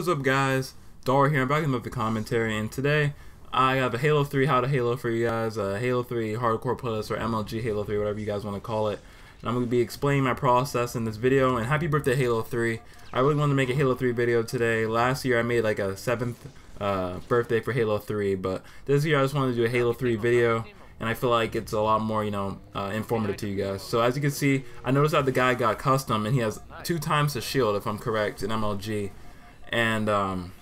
What's up guys, Dar here, I'm back with the commentary, and today I have a Halo 3 How to Halo for you guys, a Halo 3 Hardcore Playlist, or MLG Halo 3, whatever you guys want to call it. And I'm going to be explaining my process in this video, and happy birthday Halo 3. I really wanted to make a Halo 3 video today. Last year I made like a 7th uh, birthday for Halo 3, but this year I just wanted to do a Halo 3 video, and I feel like it's a lot more, you know, uh, informative to you guys. So as you can see, I noticed that the guy got custom, and he has two times the shield, if I'm correct, in MLG and um,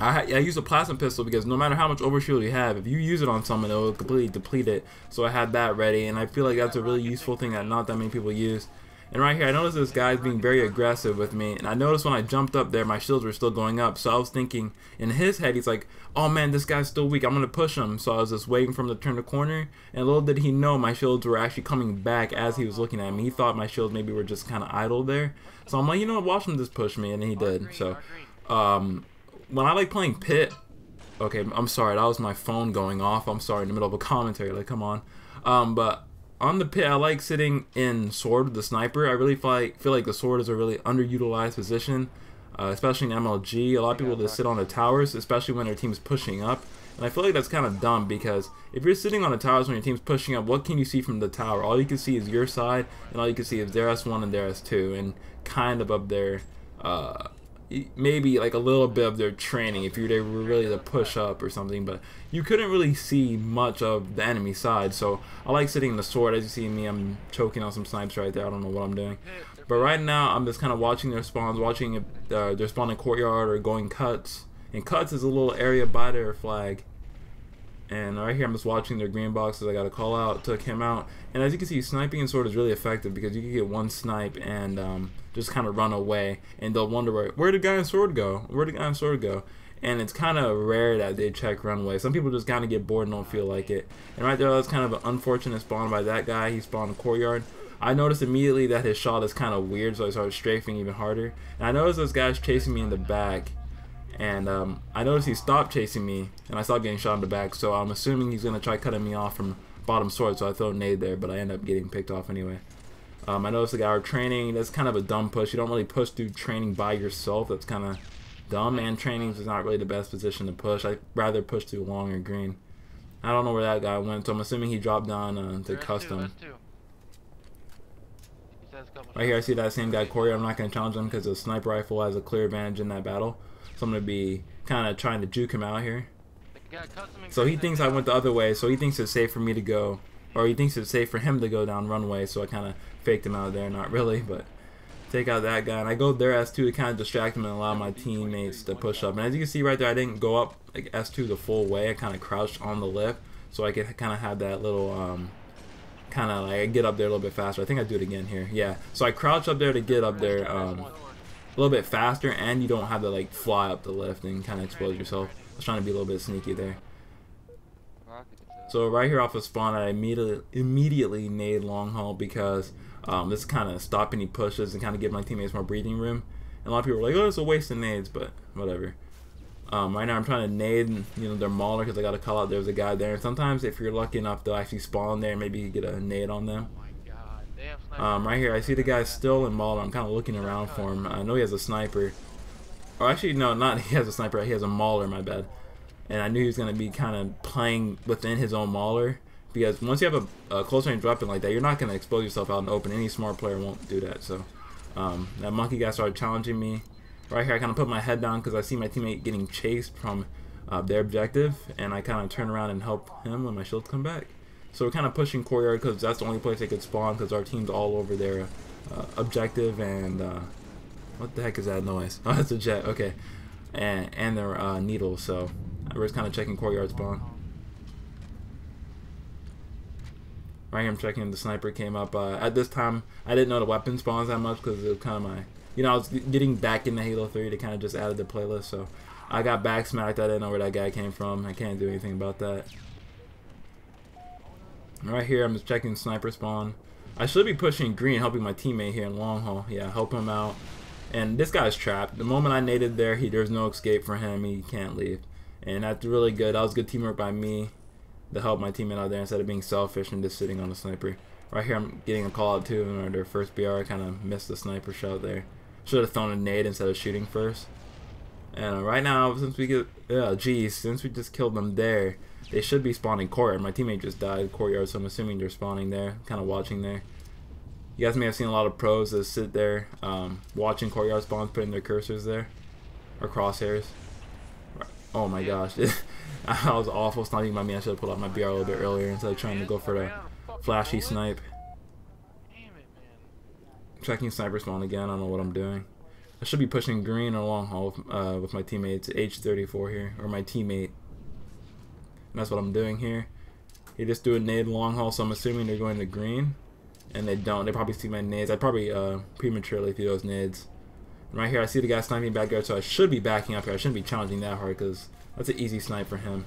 I, I use a plasma pistol because no matter how much overshield you have, if you use it on someone, it will completely deplete it. So I had that ready, and I feel like that's a really useful thing that not that many people use. And right here, I noticed this guy's being very aggressive with me, and I noticed when I jumped up there, my shields were still going up. So I was thinking, in his head, he's like, "Oh man, this guy's still weak. I'm gonna push him." So I was just waiting for him to turn the corner, and little did he know, my shields were actually coming back as he was looking at me. He thought my shields maybe were just kind of idle there. So I'm like, you know what, watch him just push me, and he did. So, um, when I like playing Pit, okay, I'm sorry, that was my phone going off. I'm sorry in the middle of a commentary. Like, come on. Um, but on the pit, I like sitting in sword with the sniper. I really feel like, feel like the sword is a really underutilized position, uh, especially in MLG. A lot of people just sit on the towers, especially when their team's pushing up. And I feel like that's kind of dumb because if you're sitting on the towers when your team's pushing up, what can you see from the tower? All you can see is your side, and all you can see is their S1 and their S2, and kind of up there, uh, maybe like a little bit of their training if you they were really to push up or something but you couldn't really see much of the enemy side so I like sitting in the sword. As you see me I'm choking on some snipes right there. I don't know what I'm doing. But right now I'm just kind of watching their spawns watching if uh, they're spawning courtyard or going cuts. And cuts is a little area by their flag and right here I'm just watching their green boxes. I got a call out took him out. And as you can see sniping in sword is really effective because you can get one snipe and um, just kind of run away. And they'll wonder where where did guy in sword go? Where did guy in sword go? And it's kind of rare that they check runway some people just kind of get bored and don't feel like it. And right there that's kind of an unfortunate spawn by that guy. He spawned in courtyard. I noticed immediately that his shot is kind of weird so I started strafing even harder. And I noticed this guy's chasing me in the back and um, I noticed he stopped chasing me and I stopped getting shot in the back so I'm assuming he's gonna try cutting me off from bottom sword so I throw a nade there but I end up getting picked off anyway. Um, I noticed the guy are training that's kind of a dumb push. You don't really push through training by yourself. That's kind of dumb and training is not really the best position to push. I'd rather push through long or green. I don't know where that guy went so I'm assuming he dropped down uh, to custom. Right here I see that same guy Corey. I'm not going to challenge him because the sniper rifle has a clear advantage in that battle so I'm to be kind of trying to juke him out here. So he thinks I went the other way, so he thinks it's safe for me to go, or he thinks it's safe for him to go down runway, so I kind of faked him out there, not really, but take out that guy. And I go there S2 to kind of distract him and allow my teammates to push up. And as you can see right there, I didn't go up like S2 the full way. I kind of crouched on the lip, so I could kind of have that little, um, kind of like get up there a little bit faster. I think I do it again here. Yeah, so I crouch up there to get up there. Um, a little bit faster and you don't have to like fly up the lift and kind of expose yourself. I was trying to be a little bit sneaky there. So right here off of spawn, I immediately immediately made long hall because um, this kind of stop any pushes and kind of give my teammates more breathing room. And a lot of people are like, oh, it's a waste of nades, but whatever. Um, right now I'm trying to nade, you know, their mauler because I got to call out there's a guy there. And sometimes if you're lucky enough, they'll actually spawn there. and Maybe you get a nade on them. Um, right here, I see the guy still in Mauler. I'm kind of looking around for him. I know he has a sniper. Or actually, no, not he has a sniper. He has a Mauler, my bad. And I knew he was going to be kind of playing within his own Mauler. Because once you have a, a close range weapon like that, you're not going to expose yourself out in the open. Any smart player won't do that. So um, that monkey guy started challenging me. Right here, I kind of put my head down because I see my teammate getting chased from uh, their objective. And I kind of turn around and help him when my shields come back. So we're kind of pushing courtyard because that's the only place they could spawn because our team's all over their uh, objective and uh, what the heck is that noise? Oh, that's a jet. Okay, and and their uh, needles. So we're just kind of checking courtyard spawn. Right here, I'm checking the sniper came up. Uh, at this time, I didn't know the weapon spawns that much because it was kind of my, you know, I was getting back into Halo 3 to kind of just add the playlist. So I got back smacked. I didn't know where that guy came from. I can't do anything about that. Right here, I'm just checking sniper spawn. I should be pushing green, helping my teammate here in long hall. Yeah, help him out. And this guy's trapped. The moment I naded there, he there's no escape for him. He can't leave. And that's really good. That was good teamwork by me to help my teammate out there instead of being selfish and just sitting on the sniper. Right here, I'm getting a call out too. In their first BR, I kind of missed the sniper shot there. Should have thrown a nade instead of shooting first. And right now, since we get, yeah, geez, since we just killed them there, they should be spawning courtyard. My teammate just died courtyard, so I'm assuming they're spawning there, kind of watching there. You guys may have seen a lot of pros that sit there um, watching courtyard spawns, putting their cursors there, or crosshairs. Oh my gosh, that was awful sniping by me. I should have pulled out my BR a little bit earlier instead of trying to go for the flashy snipe. Checking sniper spawn again. I don't know what I'm doing. I should be pushing green or long hall with, uh, with my teammates. H34 here, or my teammate. And that's what I'm doing here. He just do a nade long hall, so I'm assuming they're going to green. And they don't. They probably see my nades. I probably uh, prematurely threw those nades. And right here, I see the guy sniping back there, so I should be backing up here. I shouldn't be challenging that hard because that's an easy snipe for him.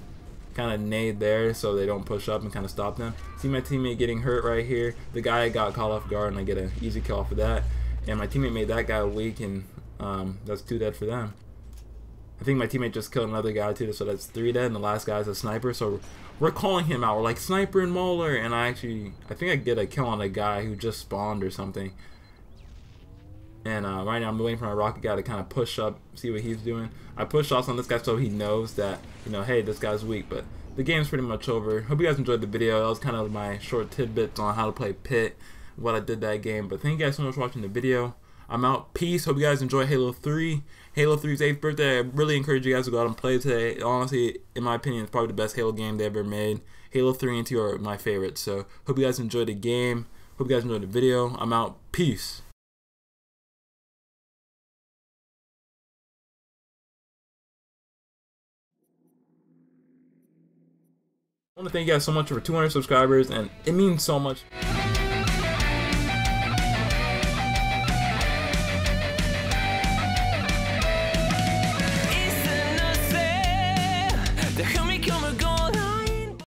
Kind of nade there so they don't push up and kind of stop them. See my teammate getting hurt right here. The guy got caught off guard and I get an easy kill off of that. And my teammate made that guy weak and um, that's two dead for them. I think my teammate just killed another guy too, so that's three dead, and the last guy's a sniper. So we're calling him out. We're like sniper and Mauler, and I actually, I think I get a kill on a guy who just spawned or something. And uh, right now I'm waiting for my rocket guy to kind of push up, see what he's doing. I push off on this guy so he knows that, you know, hey, this guy's weak. But the game's pretty much over. Hope you guys enjoyed the video. That was kind of my short tidbits on how to play Pit, what I did that game. But thank you guys so much for watching the video. I'm out. Peace. Hope you guys enjoy Halo 3. Halo 3's 8th birthday. I really encourage you guys to go out and play today. Honestly, in my opinion, it's probably the best Halo game they ever made. Halo 3 and 2 are my favorites. So, hope you guys enjoyed the game. Hope you guys enjoyed the video. I'm out. Peace. I want to thank you guys so much for 200 subscribers, and it means so much.